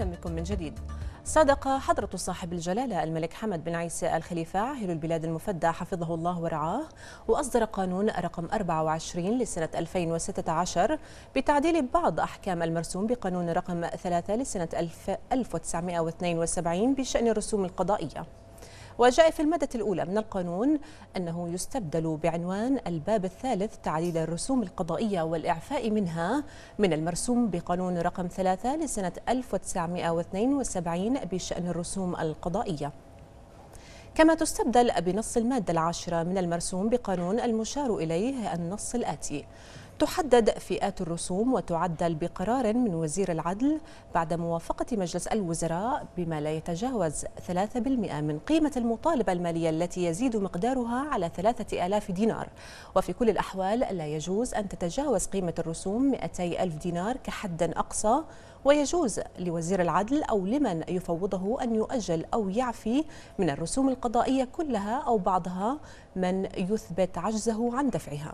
أهلا بكم من جديد. صادق حضرة صاحب الجلالة الملك حمد بن عيسى الخليفة عاهل البلاد المفدى حفظه الله ورعاه وأصدر قانون رقم 24 لسنة 2016 بتعديل بعض أحكام المرسوم بقانون رقم 3 لسنة 1972 بشأن الرسوم القضائية. وجاء في المادة الأولى من القانون أنه يستبدل بعنوان الباب الثالث تعديل الرسوم القضائية والإعفاء منها من المرسوم بقانون رقم 3 لسنة 1972 بشأن الرسوم القضائية. كما تستبدل بنص المادة العاشرة من المرسوم بقانون المشار إليه النص الآتي. تحدد فئات الرسوم وتعدل بقرار من وزير العدل بعد موافقة مجلس الوزراء بما لا يتجاوز 3% من قيمة المطالبة المالية التي يزيد مقدارها على 3000 دينار. وفي كل الأحوال لا يجوز أن تتجاوز قيمة الرسوم 200 ألف دينار كحد أقصى ويجوز لوزير العدل أو لمن يفوضه أن يؤجل أو يعفي من الرسوم القضائية كلها أو بعضها من يثبت عجزه عن دفعها.